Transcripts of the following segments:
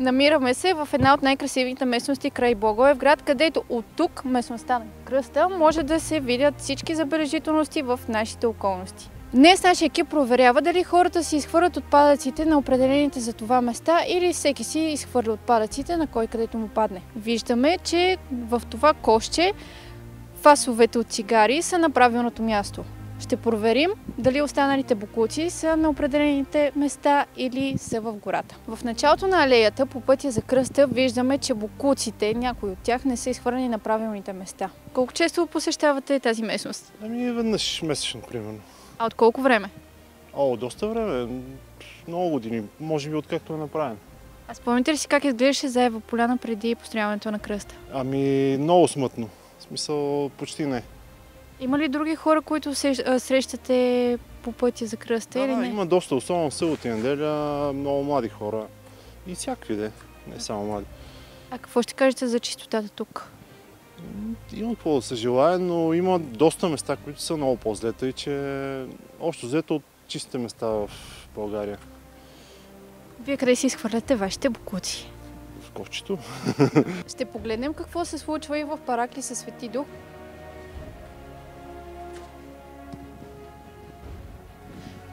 Намираме се в една от най-красивите местности край Благоевград, където от тук, местността на кръста, може да се видят всички забележителности в нашите околности. Днес нашия екип проверява дали хората си изхвърлят отпадъците на определените за това места или всеки си изхвърля отпадъците на кой където му падне. Виждаме, че в това коще фасовете от цигари са на правилното място. Ще проверим дали останалите букуци са на определените места или са в гората. В началото на алеята по пътя за кръста виждаме, че букуците, някои от тях не са изхвърлени на правилните места. Колко често посещавате тази местност? Ами веднъж месечно, примерно. А от колко време? О, доста време. Много години. Може би откакто е направен. А спомните ли си как изглеждаше Заева поляна преди построяването на кръста? Ами много смътно. В смисъл почти не. Има ли други хора, които срещате по пътя за кръста Да, или да, не? има доста, особено в събота и неделя, много млади хора. И всякакви де, не само млади. А какво ще кажете за чистотата тук? Има какво да се желая, но има доста места, които са много по-зле, тъй че общо взето от чистите места в България. Вие къде си изхвърляте вашите букуци? В ковчето. Ще погледнем какво се случва и в Паракли със Свети Дух.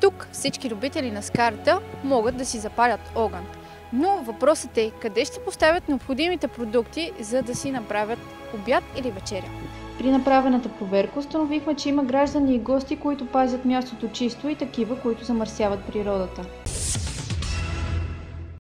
Тук всички любители на скарта могат да си запалят огън. Но въпросът е къде ще поставят необходимите продукти, за да си направят обяд или вечеря. При направената проверка установихме, че има граждани и гости, които пазят мястото чисто и такива, които замърсяват природата.